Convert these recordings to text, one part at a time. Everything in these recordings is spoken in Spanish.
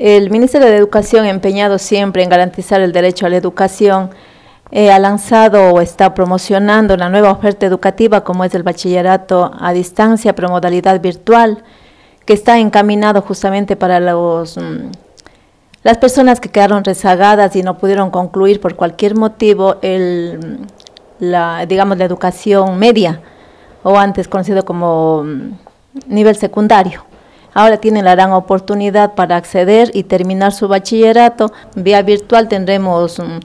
El Ministerio de Educación, empeñado siempre en garantizar el derecho a la educación, eh, ha lanzado o está promocionando una nueva oferta educativa como es el bachillerato a distancia, promodalidad virtual, que está encaminado justamente para los, mm, las personas que quedaron rezagadas y no pudieron concluir por cualquier motivo el, la, digamos, la educación media o antes conocido como mm, nivel secundario. Ahora tienen la gran oportunidad para acceder y terminar su bachillerato. Vía virtual tendremos mm,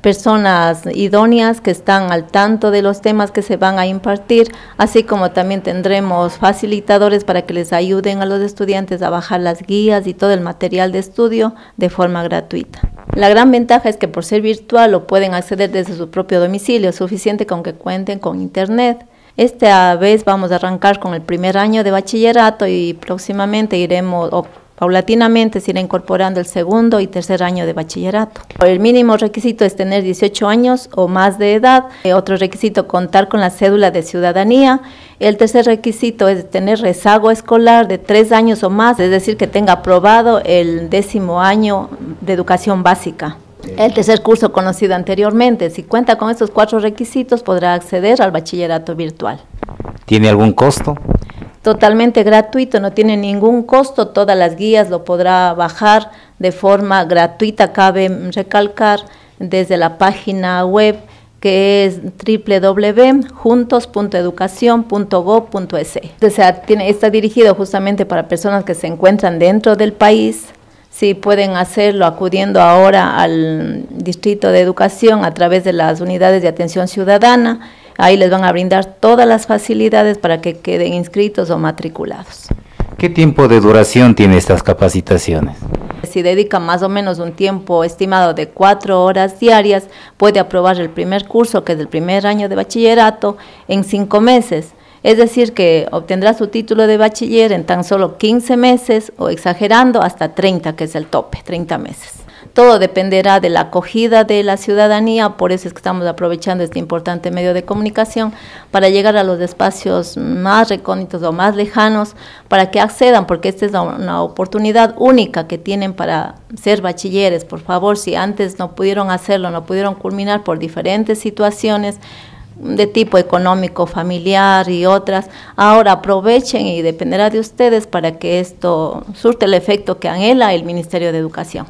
personas idóneas que están al tanto de los temas que se van a impartir, así como también tendremos facilitadores para que les ayuden a los estudiantes a bajar las guías y todo el material de estudio de forma gratuita. La gran ventaja es que por ser virtual lo pueden acceder desde su propio domicilio, suficiente con que cuenten con internet. Esta vez vamos a arrancar con el primer año de bachillerato y próximamente iremos, Paulatinamente se irá incorporando el segundo y tercer año de bachillerato. El mínimo requisito es tener 18 años o más de edad. Eh, otro requisito, contar con la cédula de ciudadanía. El tercer requisito es tener rezago escolar de tres años o más, es decir, que tenga aprobado el décimo año de educación básica. El tercer curso conocido anteriormente, si cuenta con estos cuatro requisitos, podrá acceder al bachillerato virtual. ¿Tiene algún costo? totalmente gratuito, no tiene ningún costo, todas las guías lo podrá bajar de forma gratuita, cabe recalcar desde la página web que es www.juntos.educacion.gov.es. O sea, tiene, está dirigido justamente para personas que se encuentran dentro del país, si pueden hacerlo acudiendo ahora al Distrito de Educación a través de las unidades de atención ciudadana Ahí les van a brindar todas las facilidades para que queden inscritos o matriculados. ¿Qué tiempo de duración tiene estas capacitaciones? Si dedica más o menos un tiempo estimado de cuatro horas diarias, puede aprobar el primer curso, que es el primer año de bachillerato, en cinco meses. Es decir, que obtendrá su título de bachiller en tan solo 15 meses o exagerando hasta 30, que es el tope, 30 meses. Todo dependerá de la acogida de la ciudadanía, por eso es que estamos aprovechando este importante medio de comunicación para llegar a los espacios más recónditos o más lejanos para que accedan, porque esta es una oportunidad única que tienen para ser bachilleres. Por favor, si antes no pudieron hacerlo, no pudieron culminar por diferentes situaciones, de tipo económico, familiar y otras, ahora aprovechen y dependerá de ustedes para que esto surte el efecto que anhela el Ministerio de Educación.